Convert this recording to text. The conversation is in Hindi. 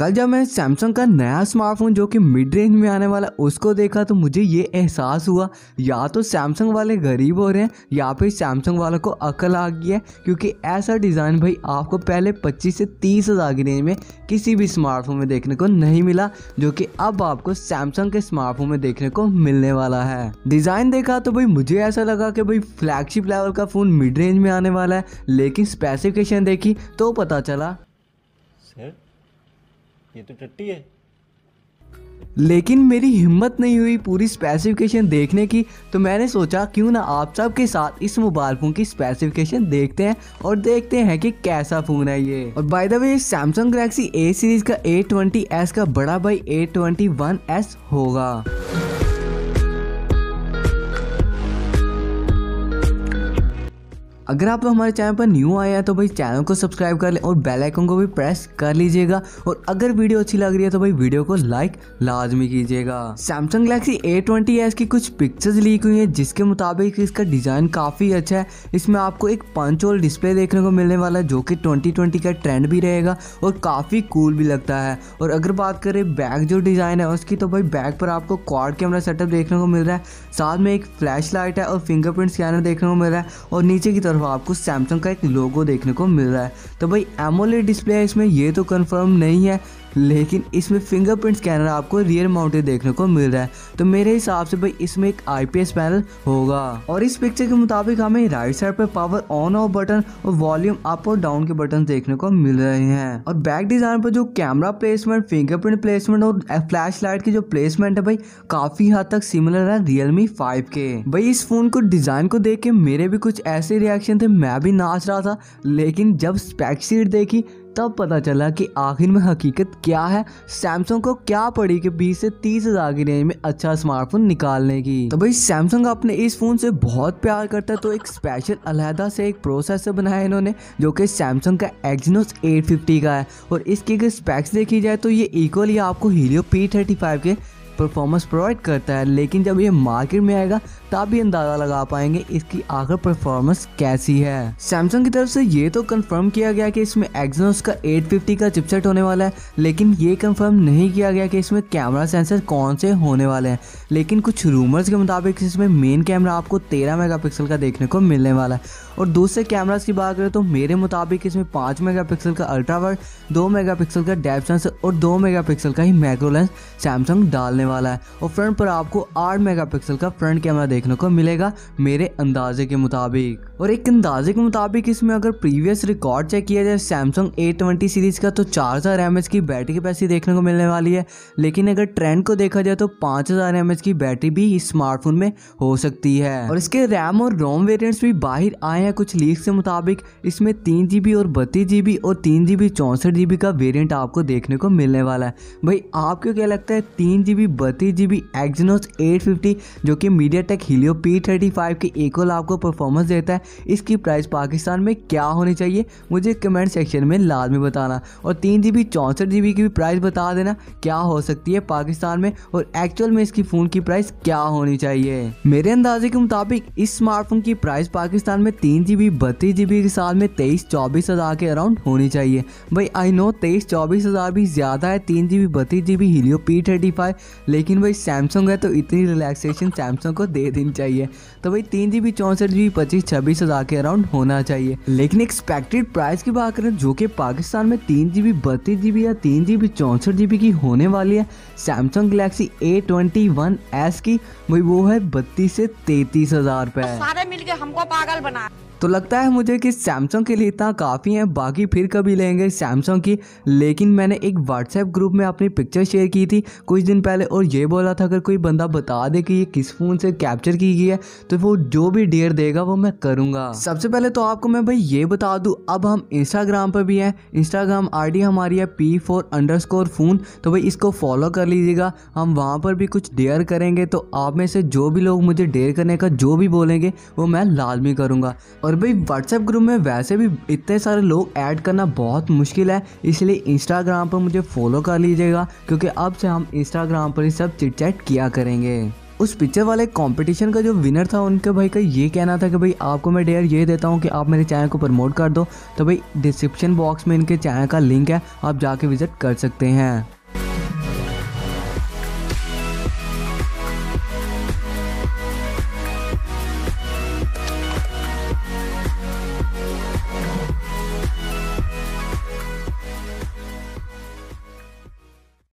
कल जब मैं सैमसंग का नया स्मार्टफ़ोन जो कि मिड रेंज में आने वाला उसको देखा तो मुझे ये एहसास हुआ, या तो सैमसंग वाले गरीब हो रहे हैं, या फिर सैमसंग वालों को अकल आ गई है, क्योंकि ऐसा डिज़ाइन भाई आपको पहले 25 से तीस हज़ार की रेंज में किसी भी स्मार्टफ़ोन में देखने को नहीं मिला, जो कि अब आपको सैमसंग के स्मार्टफ़ोन में देखने को मिलने वाला है। डिज़ाइन देखा तो भाई मुझे ऐसा लगा कि भाई फ्लैगशिप लेवल का फ़ोन मिड रेंज में आने वाला है, लेकिन स्पेसिफिकेशन देखी तो पता चला। सर ये तो टट्टी है। लेकिन मेरी हिम्मत नहीं हुई पूरी स्पेसिफिकेशन देखने की तो मैंने सोचा क्यों ना आप सब के साथ इस मोबाइल फ़ोन की स्पेसिफिकेशन देखते हैं और देखते हैं कि कैसा फ़ोन है ये। और by the way Samsung Galaxy A series का ए ट्वेंटी एस का बड़ा भाई ए ट्वेंटी वन एस होगा। अगर आप हमारे चैनल पर न्यू आए हैं तो भाई चैनल को सब्सक्राइब कर लें और बेल आइकन को भी प्रेस कर लीजिएगा। और अगर वीडियो अच्छी लग रही है तो भाई वीडियो को लाइक लाजमी कीजिएगा। Samsung Galaxy A twenty S की कुछ पिक्चर्स लीक हुई हैं, जिसके मुताबिक इसका डिज़ाइन काफ़ी अच्छा है। इसमें आपको एक पंच होल डिस्प्ले देखने को मिलने वाला है, जो कि ट्वेंटी ट्वेंटी का ट्रेंड भी रहेगा और काफ़ी कूल भी लगता है। और अगर बात करें बैक जो डिज़ाइन है उसकी तो भाई बैक पर आपको क्वाड कैमरा सेटअप देखने को मिल रहा है। साथ में एक फ्लैश लाइट है और फिंगरप्रिंट स्कैनर देखने को मिल रहा है। और नीचे की तरफ़ तरफ़ आपको सैमसंग का एक लोगो देखने को मिल रहा है तो भाई एमोलेड डिस्प्ले है इसमें, ये तो कंफर्म नहीं है। लेकिन इसमें फिंगरप्रिंट स्कैनर आपको रियर माउंटेड देखने को मिल रहा है। तो मेरे हिसाब से भाई इसमें एक आईपीएस पैनल होगा। और इस पिक्चर के मुताबिक हमें राइट साइड पे पावर ऑन ऑफ़ बटन और वॉल्यूम अप और डाउन के बटन देखने को मिल रहे हैं। और बैक डिज़ाइन पर जो कैमरा प्लेसमेंट फिंगरप्रिंट प्लेसमेंट और फ्लैश लाइट की जो प्लेसमेंट है भाई, काफ़ी हद तक सिमिलर है रियलमी फाइव के। भाई इस फ़ोन को डिज़ाइन को देख के मेरे भी कुछ ऐसे रिएक्शन थे, मैं भी नाच रहा था। लेकिन जब स्पेक शीट देखी तब पता चला कि आखिर में हकीकत क्या है। सैमसंग को क्या पड़ी कि 20 से 30 हज़ार की रेंज में अच्छा स्मार्टफ़ोन निकालने की। तो भाई सैमसंग अपने इस फ़ोन से बहुत प्यार करता है तो एक स्पेशल अलहदा से एक प्रोसेसर बनाया इन्होंने, जो कि सैमसंग का एक्जनोस 850 का है। और इसकी अगर स्पेक्स देखी जाए तो ये इक्वली आपको हीलियो पी के परफॉर्मेंस प्रोवाइड करता है, लेकिन जब ये मार्केट में आएगा, तब भी अंदाज़ा लगा पाएँगे इसकी आखिर परफॉर्मेंस कैसी है। सैमसंग की तरफ़ से ये तो कंफर्म किया गया कि इसमें एक्जनोस का 850 का चिपसेट होने वाला है, लेकिन ये कंफर्म नहीं किया गया कि इसमें कैमरा सेंसर कौन से होने वाले हैं। लेकिन कुछ रूमर्स के मुताबिक इसमें मेन कैमरा आपको तेरह मेगा का देखने को मिलने वाला है। और दूसरे कैमराज की बात करें तो मेरे मुताबिक इसमें पाँच मेगा का अल्ट्रा वाइड दो मेगा का डेप सेंसर और दो मेगा का ही मैक्रो लेंस सैमसंग डालने वाला है। और फ्रंट पर आपको आठ मेगापिक्सल का फ्रंट कैमरा देखने को मिलेगा, मेरे अंदाजे के मुताबिक। और एक अंदाजे के मुताबिक इसमें अगर प्रीवियस रिकॉर्ड चेक किया जाए सैमसंग ए ट्वेंटी सीरीज़ का तो चार हज़ार एम की बैटरी कैपेसिटी देखने को मिलने वाली है। लेकिन अगर ट्रेंड को देखा जाए तो पाँच हज़ार एम की बैटरी भी इस स्मार्टफ़ोन में हो सकती है। और इसके रैम और रोम वेरियंट्स भी बाहर आए हैं कुछ लीक के मुताबिक। इसमें तीन जी और बत्तीस जी और तीन जी चौंसठ जी का वेरियंट आपको देखने को मिलने वाला है। भाई, आपको क्या लगता है, तीन जी बत्तीस G B Exynos eight fifty जो कि MediaTek Helio P thirty five के इक्वल आपको परफॉर्मेंस देता है। इसकी प्राइस पाकिस्तान में क्या होनी चाहिए, मुझे कमेंट सेक्शन में लाजमी बताना। और तीन जी बी चौंसठ जी बी की भी प्राइस बता देना, क्या हो सकती है पाकिस्तान में, और एक्चुअल में इसकी फ़ोन की प्राइस क्या होनी चाहिए। मेरे अंदाजे के मुताबिक, इस स्मार्टफ़ोन की प्राइस पाकिस्तान में तीन जी बी बत्तीस जी बी के साल में तेईस चौबीस हज़ार के अराउंड होनी चाहिए। भाई आई नो तेईस चौबीस हज़ार भी ज़्यादा है, तीन जी बी बत्तीस G B Helio P thirty five लेकिन भाई सैमसंग है तो इतनी रिलैक्सेशन सैमसंग को दे देनी चाहिए। तो भाई तीन जी बी चौंसठ जी बी पच्चीस, छब्बीस हज़ार के अराउंड होना चाहिए। लेकिन एक्सपेक्टेड प्राइस की बात करें, जो कि पाकिस्तान में तीन जी बी बत्तीस जी बी या तीन जी बी चौंसठ जी बी की होने वाली है Samsung Galaxy A twenty one S की, भाई वो है बत्तीस से तैतीस हज़ार रुपए। सारे मिलके हमको पागल बना। तो लगता है मुझे कि सैमसंग के लिए इतना काफ़ी है, बाकी फिर कभी लेंगे सैमसंग की। लेकिन मैंने एक व्हाट्सएप ग्रुप में अपनी पिक्चर शेयर की थी कुछ दिन पहले और ये बोला था, अगर कोई बंदा बता दे कि ये किस फ़ोन से कैप्चर की गई है तो वो जो भी डेयर देगा वो मैं करूँगा। सबसे पहले तो आपको मैं भाई ये बता दूँ, अब हम इंस्टाग्राम पर भी हैं। इंस्टाग्राम आई हमारी है P four underscore phone तो भाई इसको फॉलो कर लीजिएगा। हम वहाँ पर भी कुछ डेयर करेंगे तो आप में से जो भी लोग मुझे डेयर करने का जो भी बोलेंगे, वो मैं लाजमी करूँगा। और भाई व्हाट्सएप ग्रुप में वैसे भी इतने सारे लोग ऐड करना बहुत मुश्किल है, इसलिए इंस्टाग्राम पर मुझे फॉलो कर लीजिएगा, क्योंकि अब से हम इंस्टाग्राम पर ही सब चिट चैट किया करेंगे। उस पिक्चर वाले कंपटीशन का जो विनर था, उनके भाई का ये कहना था कि भाई, आपको मैं डेयर ये देता हूँ कि आप मेरे चैनल को प्रमोट कर दो। तो भाई डिस्क्रिप्शन बॉक्स में इनके चैनल का लिंक है, आप जाके विज़िट कर सकते हैं।